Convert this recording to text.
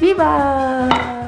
Bye bye.